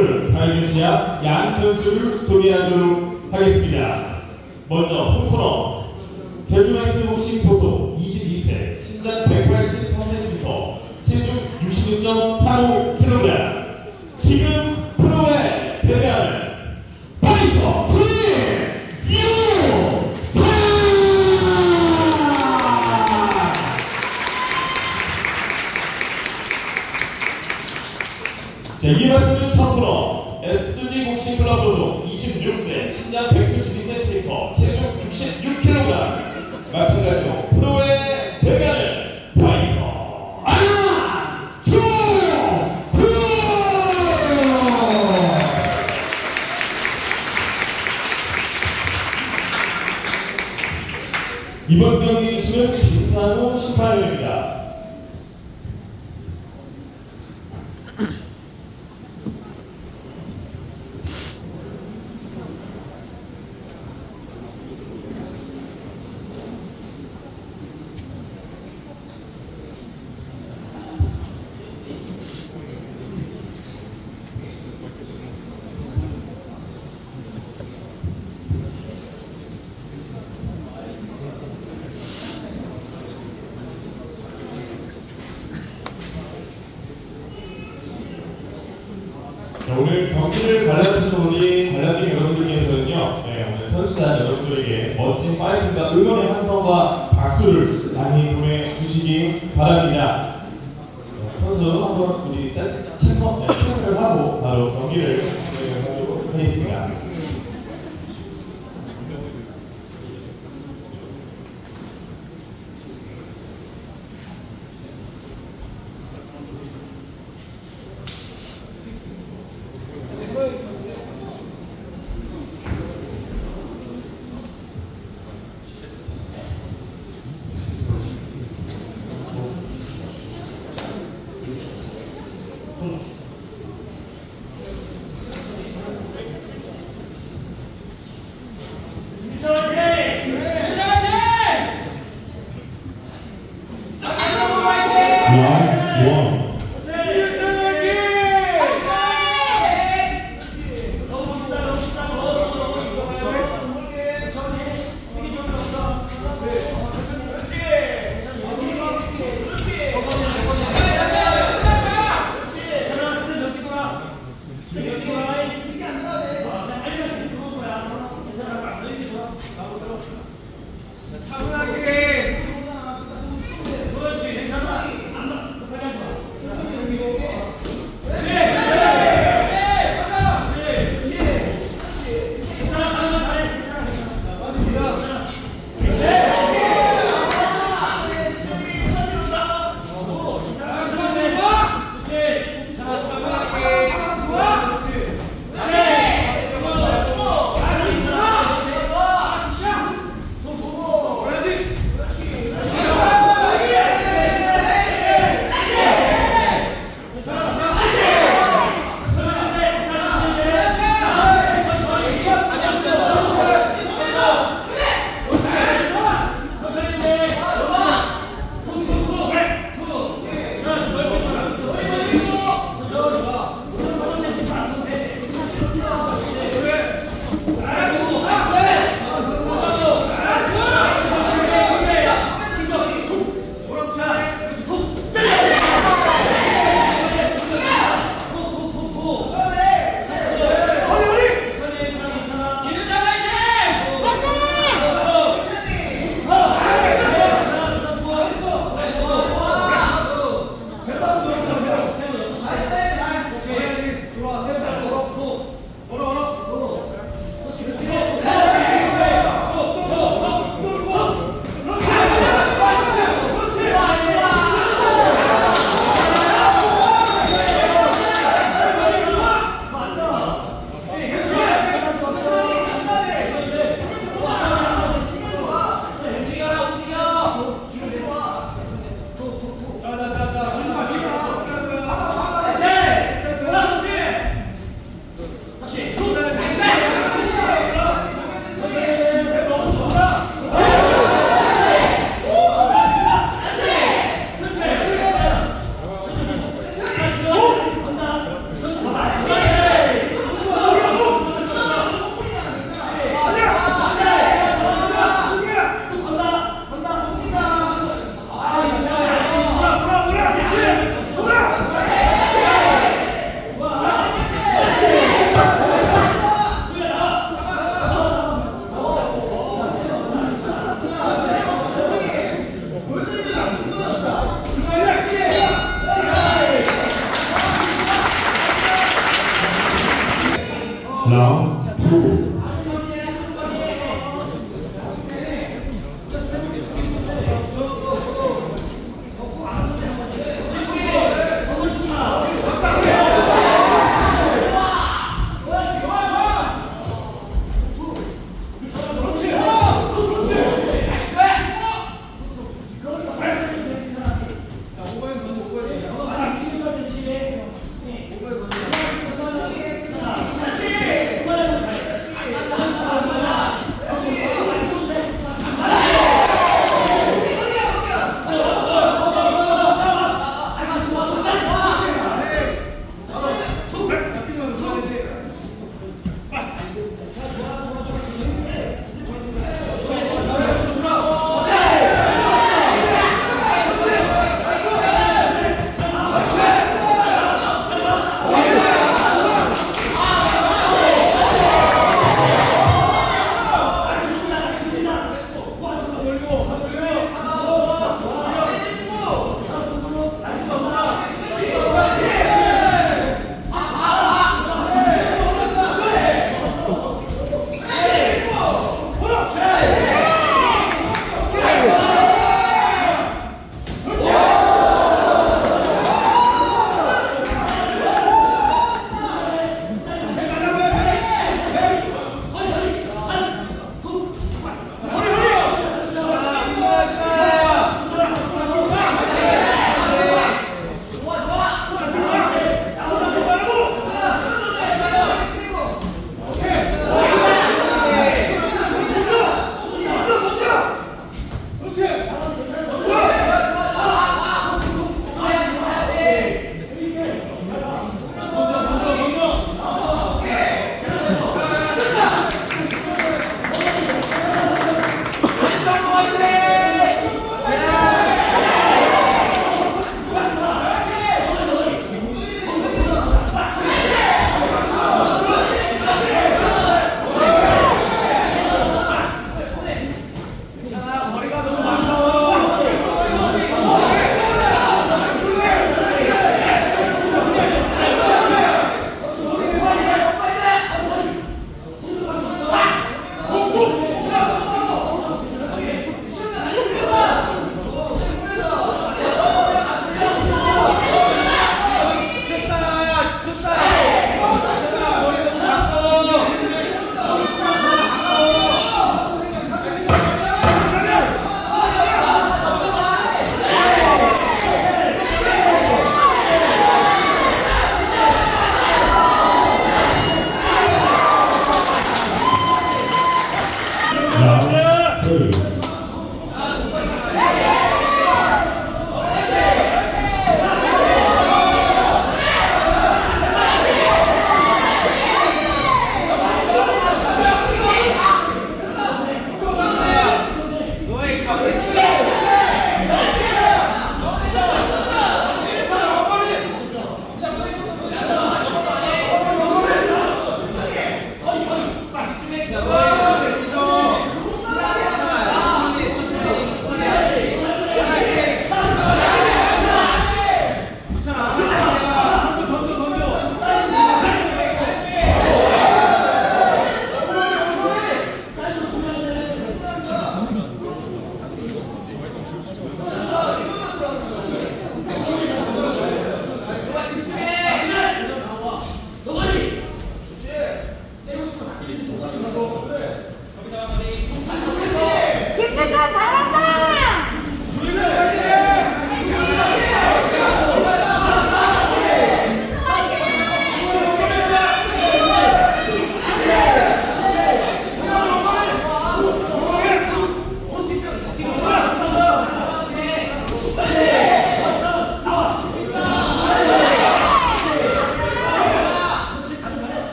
골프 사회주시아 양 선수를 소개하도록 하겠습니다. 먼저 홈코너 제주맥스 복싱 소속 자, 이어스는 첫프로 SD 복싱 클럽 소속 26세 신장 172cm 체중 66kg 마찬가지로 프로에 데뷔하는 파이터 안주구 이번 경기 이수는 김상우 심판위원입니다. 자, 오늘 경기를 관람하시는 우리 관람객 여러분들께서는요, 네, 오늘 선수단 여러분들에게 멋진 파이팅과 응원의 함성과 박수를 많이 보내주시기 바랍니다. 네, 선수 한번 우리 체크를 하고 바로 경기를 라운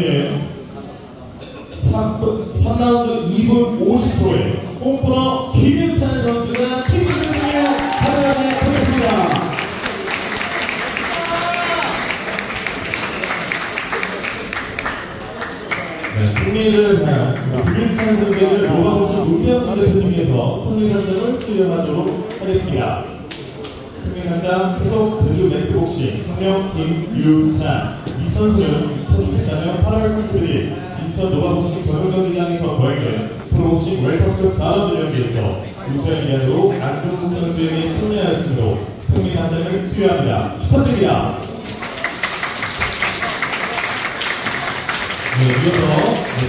경기는 3, 3라운드 2분 50초에 홈코너 김윤찬 선수가 킥을 승리로 가져가게 하겠습니다. 네, 승리를 위한 김윤찬 선수를 노가보시 문병수 대표님께서 승리 선정을 수여하도록 하겠습니다. 승리상장 소속 제주 맥스복싱 성명 김유찬 이 선수는 2024년 8월 31일 인천 노가복싱 전용경기장에서 거행된 프로복싱 웰컴급 4라운드 경기에서 우수한 기한으로 안종국 선수에게 승리하였으므로 승리 상장을 수여합니다. 축하드립니다. 네, 이어서